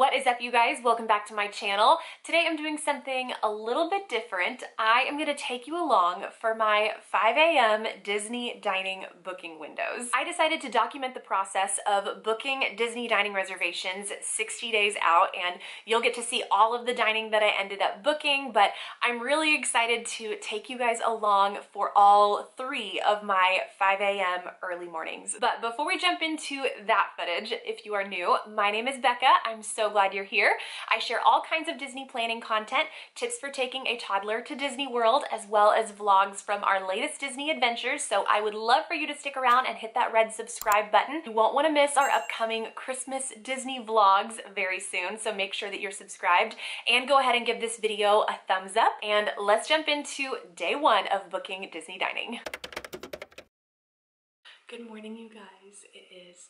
What is up you guys? Welcome back to my channel. Today I'm doing something a little bit different. I am gonna take you along for my 5 a.m. Disney dining booking windows. I decided to document the process of booking Disney dining reservations 60 days out and you'll get to see all of the dining that I ended up booking, but I'm really excited to take you guys along for all three of my 5 a.m. early mornings. But before we jump into that footage, if you are new, my name is Bekah. I'm so glad you're here. I share all kinds of Disney planning content, tips for taking a toddler to Disney World, as well as vlogs from our latest Disney adventures. So I would love for you to stick around and hit that red subscribe button. You won't want to miss our upcoming Christmas Disney vlogs very soon. So make sure that you're subscribed and go ahead and give this video a thumbs up. And let's jump into day one of booking Disney dining. Good morning, you guys. It is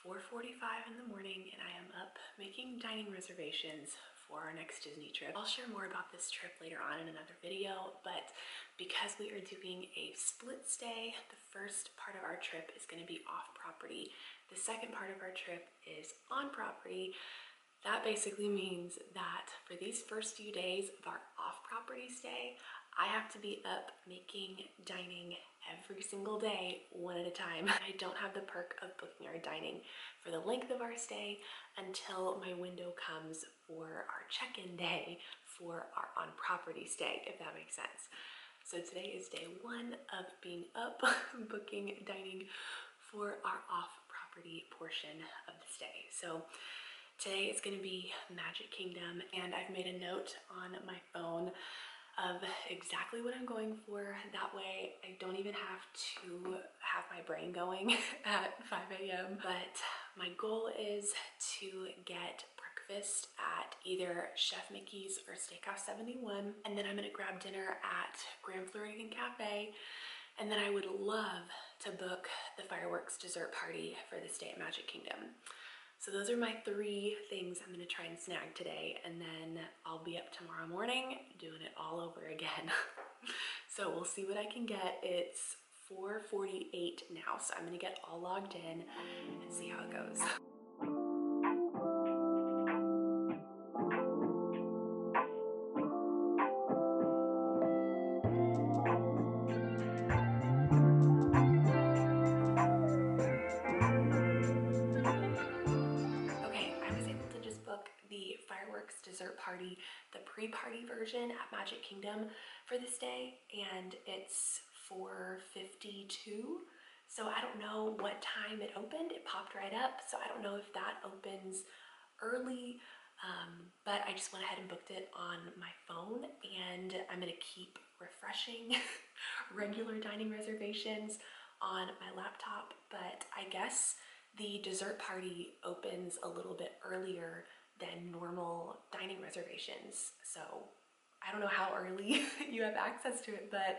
4.45 in the morning and I am up making dining reservations for our next Disney trip. I'll share more about this trip later on in another video, but because we are doing a split stay, the first part of our trip is gonna be off property. The second part of our trip is on property. That basically means that for these first few days of our off property stay, I have to be up making dining every single day, one at a time. I don't have the perk of booking our dining for the length of our stay until my window comes for our check-in day for our on-property stay, if that makes sense. So today is day one of being up, booking dining for our off-property portion of the stay. So today is gonna be Magic Kingdom and I've made a note on my phone of exactly what I'm going for. That way I don't even have to have my brain going at 5 a.m. But my goal is to get breakfast at either Chef Mickey's or Steakhouse 71. And then I'm gonna grab dinner at Grand Floridian Cafe. And then I would love to book the fireworks dessert party for the stay at Magic Kingdom. So those are my three things I'm gonna try and snag today and then I'll be up tomorrow morning doing it all over again. so we'll see what I can get. It's 4.48 now, so I'm gonna get all logged in and see how it goes. Pre-party version at Magic Kingdom for this day, and it's 4.52. So I don't know what time it opened. It popped right up. So I don't know if that opens early, um, but I just went ahead and booked it on my phone and I'm gonna keep refreshing regular dining reservations on my laptop. But I guess the dessert party opens a little bit earlier than normal dining reservations. So I don't know how early you have access to it, but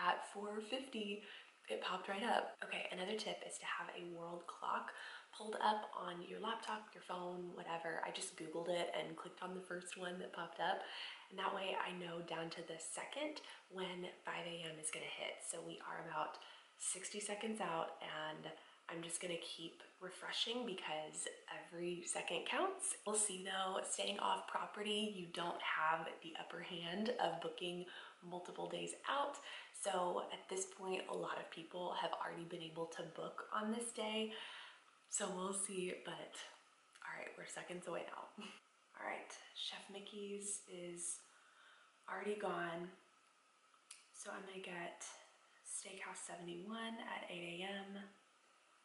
at 4.50, it popped right up. Okay, another tip is to have a world clock pulled up on your laptop, your phone, whatever. I just Googled it and clicked on the first one that popped up. And that way I know down to the second when 5 a.m. is gonna hit. So we are about 60 seconds out and I'm just gonna keep refreshing because every second counts. We'll see though, staying off property, you don't have the upper hand of booking multiple days out. So at this point, a lot of people have already been able to book on this day. So we'll see, but all right, we're seconds away now. All right, Chef Mickey's is already gone. So I'm gonna get Steakhouse 71 at 8 a.m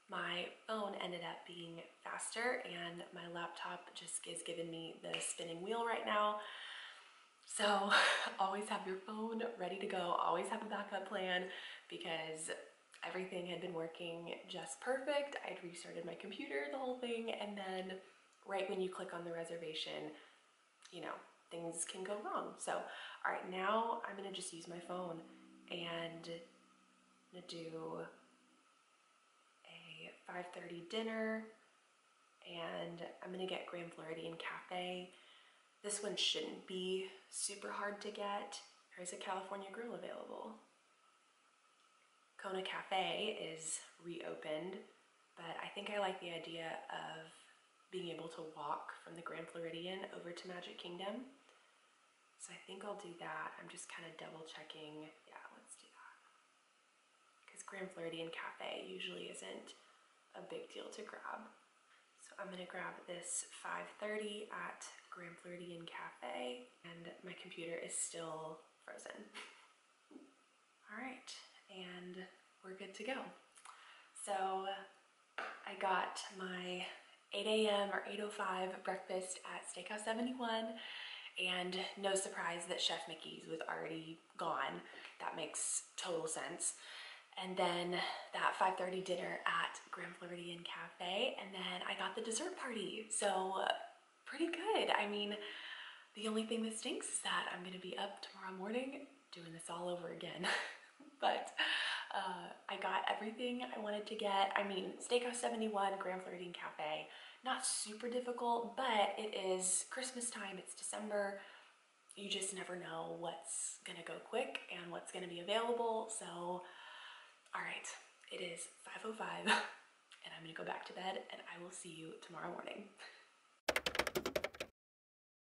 my phone ended up being faster and my laptop just is giving me the spinning wheel right now. So always have your phone ready to go, always have a backup plan because everything had been working just perfect. I'd restarted my computer, the whole thing, and then right when you click on the reservation, you know, things can go wrong. So, all right, now I'm gonna just use my phone and I'm gonna do 5.30 dinner, and I'm gonna get Grand Floridian Cafe. This one shouldn't be super hard to get. There's a California Grill available. Kona Cafe is reopened, but I think I like the idea of being able to walk from the Grand Floridian over to Magic Kingdom. So I think I'll do that. I'm just kind of double checking. Yeah, let's do that. Because Grand Floridian Cafe usually isn't a big deal to grab. So I'm gonna grab this 5.30 at Grand Floridian Cafe and my computer is still frozen. All right, and we're good to go. So I got my 8 a.m. or 8.05 breakfast at Steakhouse 71 and no surprise that Chef Mickey's was already gone. That makes total sense. And then that 5.30 dinner at Grand Floridian Cafe and then I got the dessert party. So pretty good. I mean, the only thing that stinks is that I'm gonna be up tomorrow morning doing this all over again. but uh, I got everything I wanted to get. I mean, Steakhouse 71, Grand Floridian Cafe, not super difficult, but it is Christmas time, it's December. You just never know what's gonna go quick and what's gonna be available. So, all right, it is 5.05 and I'm gonna go back to bed and I will see you tomorrow morning.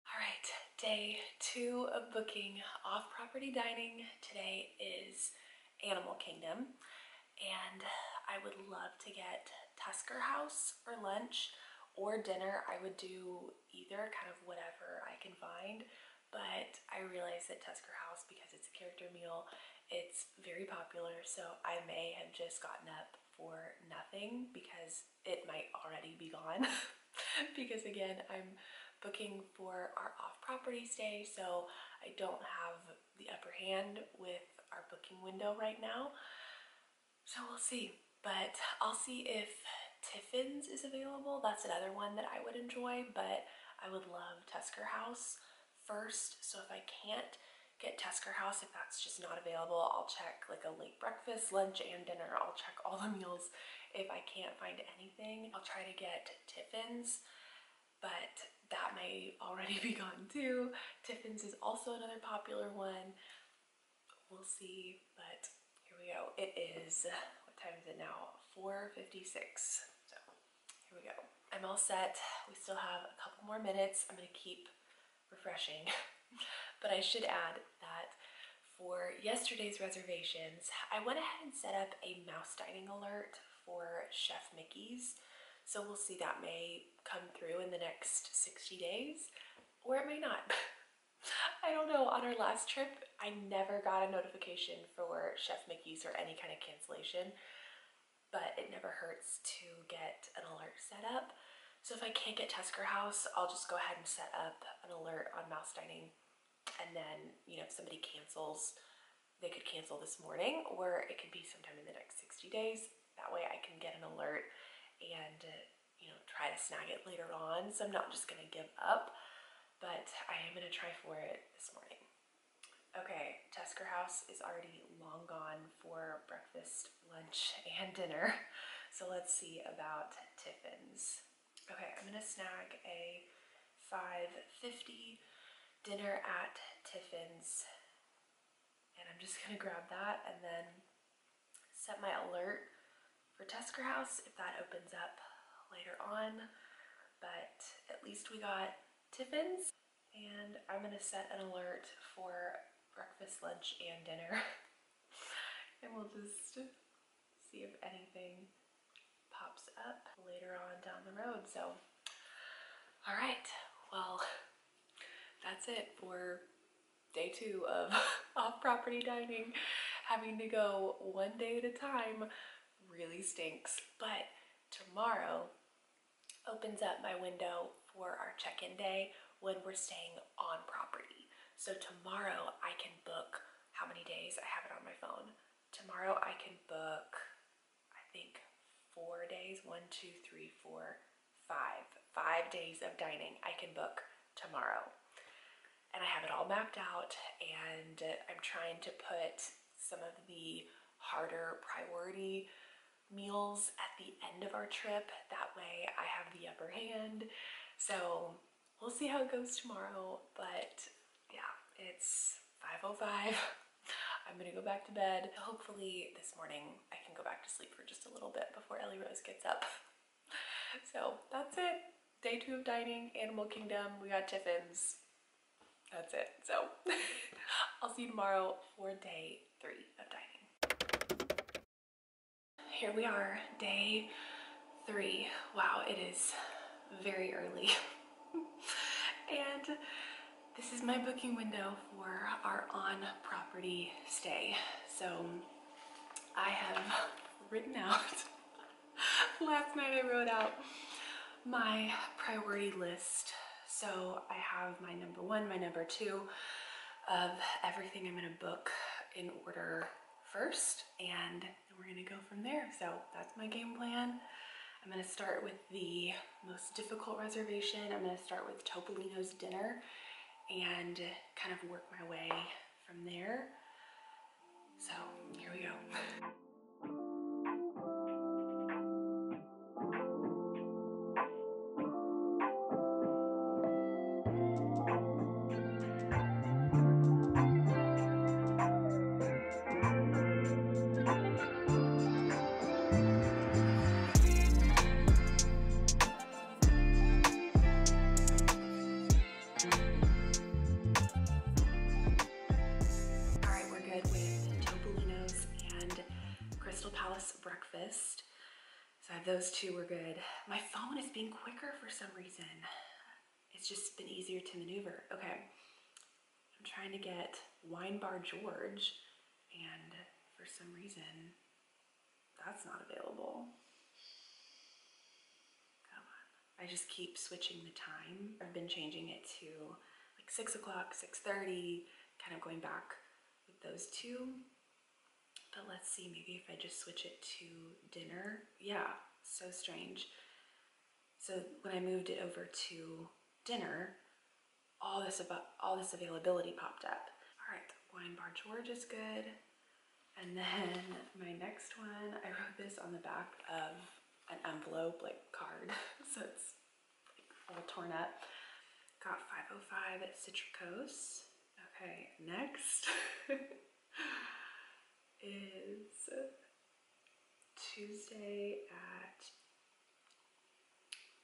All right, day two of booking off-property dining. Today is Animal Kingdom and I would love to get Tusker House for lunch or dinner. I would do either, kind of whatever I can find, but I realize that Tusker House, because it's a character meal, it's very popular, so I may have just gotten up for nothing because it might already be gone. because again, I'm booking for our off-property stay, so I don't have the upper hand with our booking window right now. So we'll see. But I'll see if Tiffin's is available. That's another one that I would enjoy, but I would love Tusker House first. So if I can't get Tusker House, if that's just not available, I'll check like a late breakfast, lunch, and dinner. I'll check all the meals. If I can't find anything, I'll try to get Tiffin's, but that may already be gone too. Tiffin's is also another popular one. We'll see, but here we go. It is, what time is it now? 4.56. So here we go. I'm all set. We still have a couple more minutes. I'm gonna keep refreshing. but I should add that for yesterday's reservations, I went ahead and set up a mouse dining alert for Chef Mickey's. So we'll see that may come through in the next 60 days, or it may not. I don't know, on our last trip, I never got a notification for Chef Mickey's or any kind of cancellation, but it never hurts to get an alert set up. So if I can't get Tusker House, I'll just go ahead and set up an alert on Mouse Dining. And then, you know, if somebody cancels, they could cancel this morning or it could be sometime in the next 60 days. That way I can get an alert and, uh, you know, try to snag it later on. So I'm not just gonna give up but I am gonna try for it this morning. Okay, Tusker House is already long gone for breakfast, lunch, and dinner. So let's see about Tiffin's. Okay, I'm gonna snag a 550 dinner at Tiffin's. And I'm just gonna grab that and then set my alert for Tusker House if that opens up later on. But at least we got Tiffin's and I'm gonna set an alert for breakfast, lunch, and dinner. and we'll just see if anything pops up later on down the road. So, all right, well, that's it for day two of off-property dining. Having to go one day at a time really stinks. But tomorrow opens up my window for our check-in day when we're staying on property. So tomorrow I can book how many days? I have it on my phone. Tomorrow I can book, I think, four days. One, two, three, four, five. Five days of dining I can book tomorrow. It all mapped out and I'm trying to put some of the harder priority meals at the end of our trip. That way I have the upper hand so we'll see how it goes tomorrow, but yeah, it's 5.05. I'm gonna go back to bed. Hopefully this morning I can go back to sleep for just a little bit before Ellie Rose gets up. So that's it. day two of dining, Animal Kingdom. We got Tiffin's. That's it. So I'll see you tomorrow for day three of dining. Here we are, day three. Wow, it is very early. and this is my booking window for our on-property stay. So I have written out, last night I wrote out my priority list. So I have my number one, my number two of everything I'm gonna book in order first and we're gonna go from there. So that's my game plan. I'm gonna start with the most difficult reservation. I'm gonna start with Topolino's dinner and kind of work my way from there. So here we go. those two were good. My phone is being quicker for some reason. It's just been easier to maneuver. Okay, I'm trying to get Wine Bar George and for some reason that's not available. Come on. I just keep switching the time. I've been changing it to like six o'clock, 6.30, kind of going back with those two. But let's see, maybe if I just switch it to dinner. Yeah, so strange. So when I moved it over to dinner, all this about all this availability popped up. All right, wine bar George is good. And then my next one, I wrote this on the back of an envelope, like card, so it's like all torn up. Got 505 at Citricos. Okay, next is Tuesday at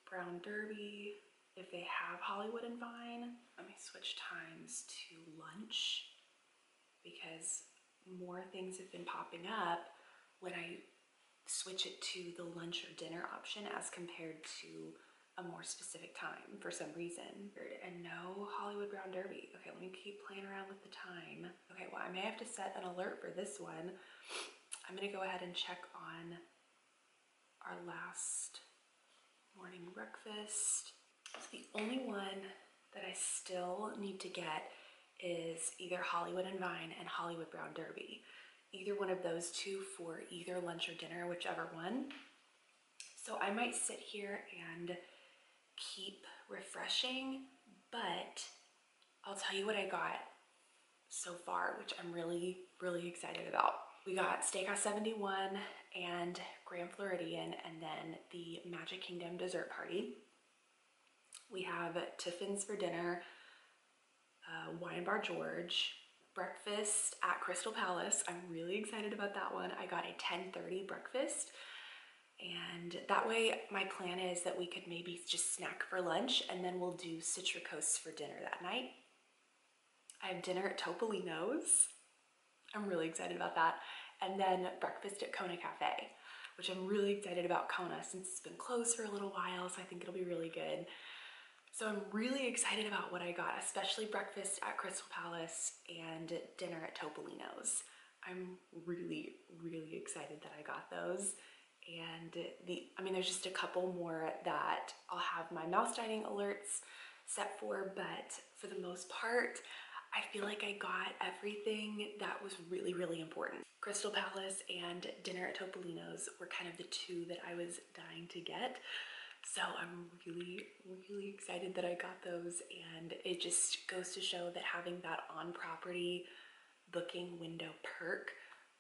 Brown Derby. If they have Hollywood and Vine, let me switch times to lunch because more things have been popping up when I switch it to the lunch or dinner option as compared to a more specific time for some reason. And no Hollywood Brown Derby. Okay, let me keep playing around with the time. Okay, well, I may have to set an alert for this one. I'm gonna go ahead and check on our last morning breakfast. So the only one that I still need to get is either Hollywood and Vine and Hollywood Brown Derby. Either one of those two for either lunch or dinner, whichever one. So I might sit here and keep refreshing, but I'll tell you what I got so far, which I'm really, really excited about. We got Steakhouse 71 and Grand Floridian and then the Magic Kingdom dessert party. We have Tiffin's for dinner, uh, Wine Bar George, breakfast at Crystal Palace. I'm really excited about that one. I got a 10.30 breakfast and that way my plan is that we could maybe just snack for lunch and then we'll do Citricos for dinner that night. I have dinner at Topolino's. I'm really excited about that. And then breakfast at Kona Cafe, which I'm really excited about Kona since it's been closed for a little while, so I think it'll be really good. So I'm really excited about what I got, especially breakfast at Crystal Palace and dinner at Topolino's. I'm really, really excited that I got those. And the, I mean, there's just a couple more that I'll have my mouse dining alerts set for, but for the most part, I feel like I got everything that was really, really important. Crystal Palace and dinner at Topolino's were kind of the two that I was dying to get. So I'm really, really excited that I got those and it just goes to show that having that on property booking window perk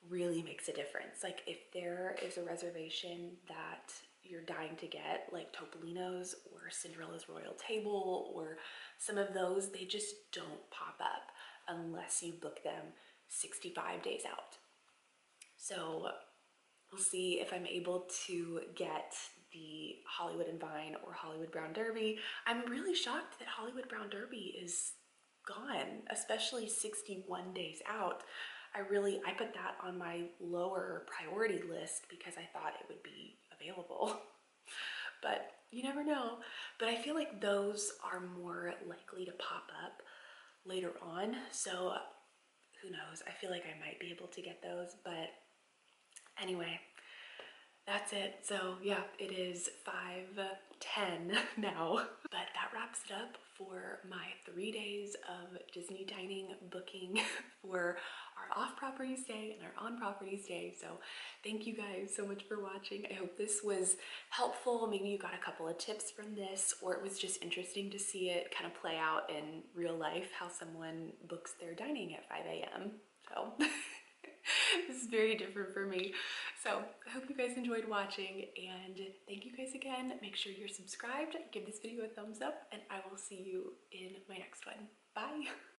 really makes a difference. Like if there is a reservation that you're dying to get, like Topolino's or Cinderella's Royal Table or some of those, they just don't pop up unless you book them 65 days out. So we'll see if I'm able to get the Hollywood and Vine or Hollywood Brown Derby. I'm really shocked that Hollywood Brown Derby is gone, especially 61 days out. I really, I put that on my lower priority list because I thought it would be available. but you never know. But I feel like those are more likely to pop up later on. So who knows? I feel like I might be able to get those. But anyway, that's it. So yeah, it is 5.10 now. But that wraps it up for my three days of Disney dining booking for our off-property stay and our on-property stay. So thank you guys so much for watching. I hope this was helpful. Maybe you got a couple of tips from this or it was just interesting to see it kind of play out in real life, how someone books their dining at 5 a.m. So this is very different for me. So I hope you guys enjoyed watching and thank you guys again. Make sure you're subscribed, give this video a thumbs up, and I will see you in my next one. Bye.